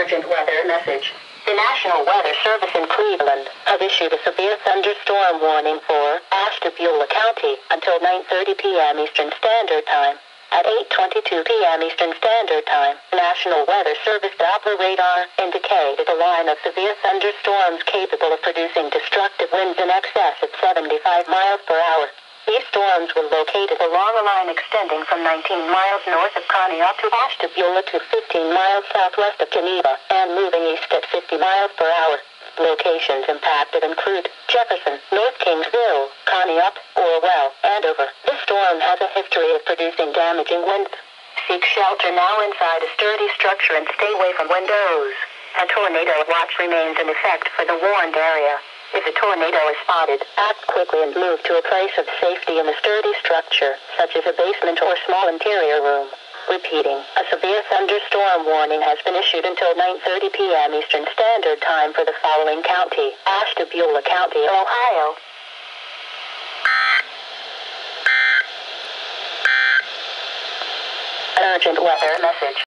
urgent weather message. The National Weather Service in Cleveland has issued a severe thunderstorm warning for Ashtabula County until 9.30 p.m. Eastern Standard Time. At 8.22 p.m. Eastern Standard Time, National Weather Service Doppler radar indicated a line of severe thunderstorms capable of producing destructive winds in excess of 75 miles per hour. These storms were located along a line extending from 19 miles north of Conneaut to Ashtabula to 15 miles southwest of Geneva and moving east at 50 miles per hour. Locations impacted include Jefferson, North Kingsville, Conneaut, Orwell, Andover. This storm has a history of producing damaging winds. Seek shelter now inside a sturdy structure and stay away from windows. A tornado watch remains in effect for the warned. If a tornado is spotted, act quickly and move to a place of safety in a sturdy structure, such as a basement or small interior room. Repeating, a severe thunderstorm warning has been issued until 9.30 p.m. Eastern Standard Time for the following county, Ashtabula County, Ohio. An urgent weather message.